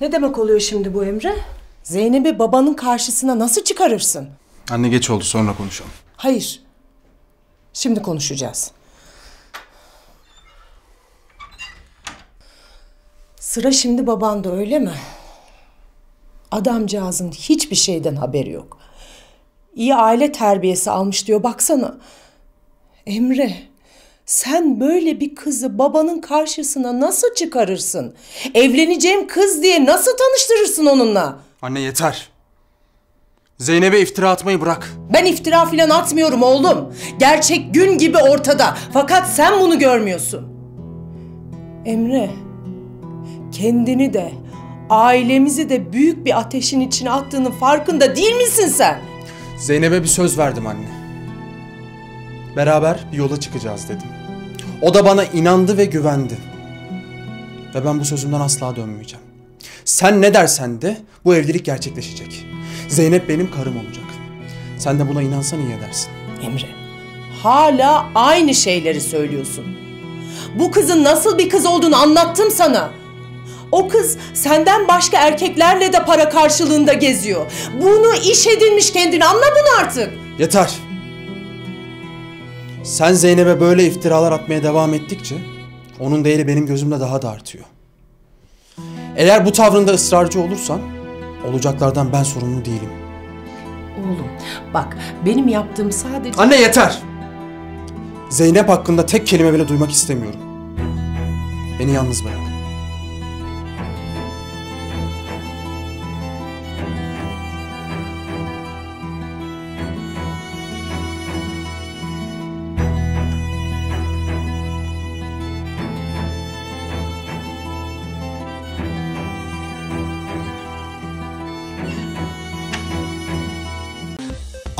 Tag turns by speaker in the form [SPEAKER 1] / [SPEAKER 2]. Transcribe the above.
[SPEAKER 1] Ne demek oluyor şimdi bu Emre? Zeynep'i babanın karşısına nasıl çıkarırsın?
[SPEAKER 2] Anne geç oldu sonra konuşalım.
[SPEAKER 1] Hayır. Şimdi konuşacağız. Sıra şimdi babanda öyle mi? Adamcağızın hiçbir şeyden haberi yok. İyi aile terbiyesi almış diyor baksana. Emre, sen böyle bir kızı babanın karşısına nasıl çıkarırsın? Evleneceğim kız diye nasıl tanıştırırsın onunla?
[SPEAKER 2] Anne yeter. Zeynep'e iftira atmayı bırak.
[SPEAKER 1] Ben iftira filan atmıyorum oğlum. Gerçek gün gibi ortada. Fakat sen bunu görmüyorsun. Emre, kendini de ailemizi de büyük bir ateşin içine attığının farkında değil misin sen?
[SPEAKER 2] Zeynep'e bir söz verdim anne. Beraber bir yola çıkacağız dedim. O da bana inandı ve güvendi. Ve ben bu sözümden asla dönmeyeceğim. Sen ne dersen de bu evlilik gerçekleşecek. Zeynep benim karım olacak. Sen de buna inansan iyi edersin.
[SPEAKER 1] Emre, hala aynı şeyleri söylüyorsun. Bu kızın nasıl bir kız olduğunu anlattım sana. O kız senden başka erkeklerle de para karşılığında geziyor. Bunu iş edinmiş kendini anla bunu artık.
[SPEAKER 2] Yeter. Sen Zeynep'e böyle iftiralar atmaya devam ettikçe onun değeri benim gözümde daha da artıyor. Eğer bu tavrında ısrarcı olursan olacaklardan ben sorumlu değilim.
[SPEAKER 1] Oğlum bak benim yaptığım sadece...
[SPEAKER 2] Anne yeter. Zeynep hakkında tek kelime bile duymak istemiyorum. Beni yalnız bırak.